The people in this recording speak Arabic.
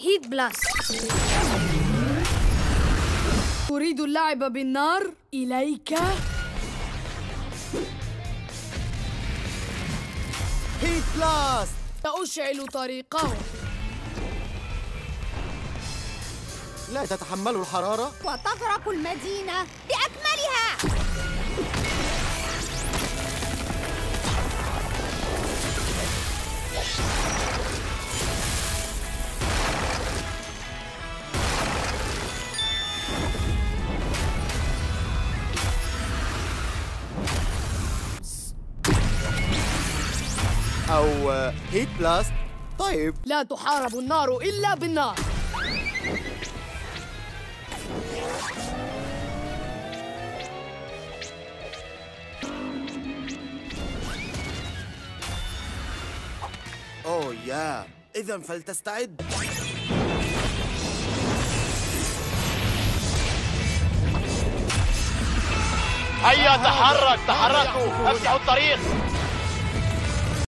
هيت بلاست تريد اللعب بالنار؟ إليك. هيت بلاست سأشعل طريقه. لا تتحملوا الحرارة؟ وتغرق المدينة بأكملها. أو هيت بلاست؟ طيب. لا تحارب النار إلا بالنار. أوه يا إذا فلتستعد. هيا تحرك تحركوا. أفتحوا الطريق.